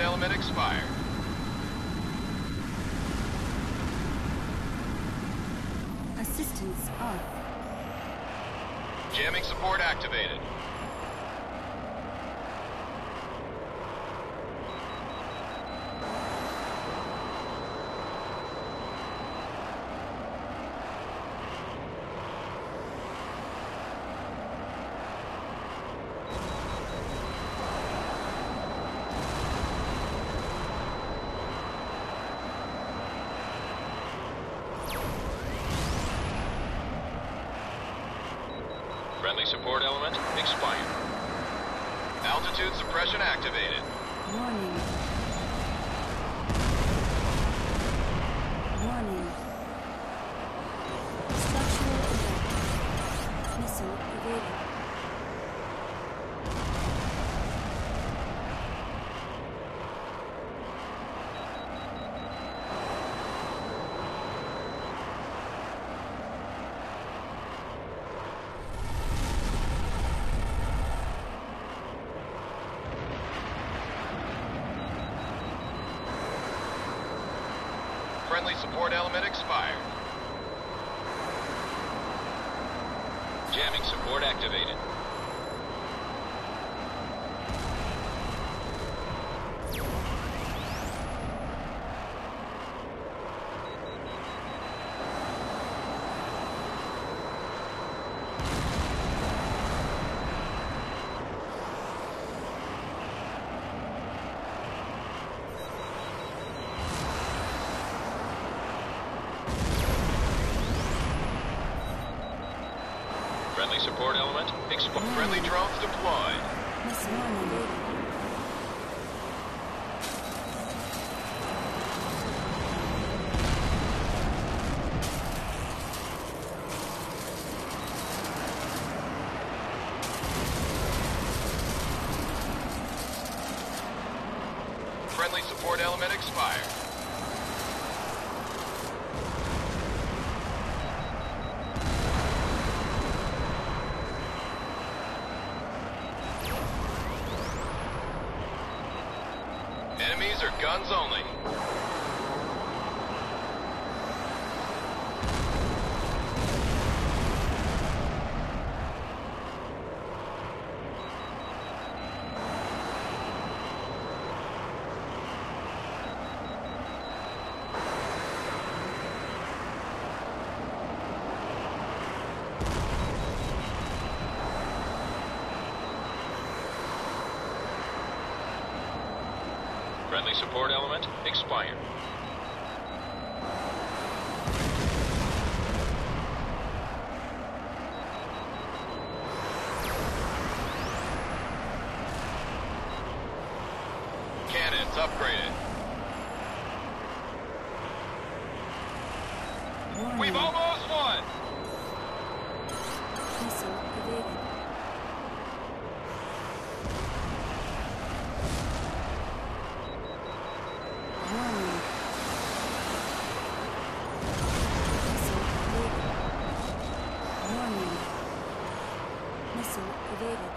element expired. Assistance off. Jamming support activated. Friendly support element expired. Altitude suppression activated. Warning. Structural event. Missile evaded. Friendly support element expired. Jamming support activated. Friendly support element expired. Friendly drones deployed. Friendly support element expired. Enemies are guns only. Friendly support element expired. Cannons upgraded. We've almost won! Missile evaded. Warning. Missile evaded. Warning. Missile evaded.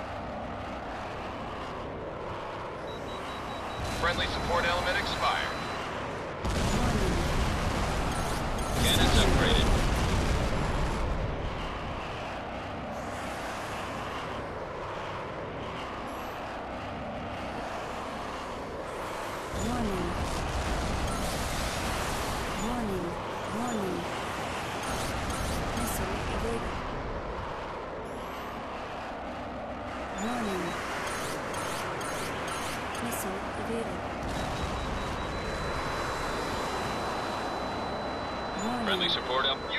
Friendly support element expired. Warning. Cannons upgraded. Warning. Warning. Missile evaded. Warning. Missile evaded. Friendly support element.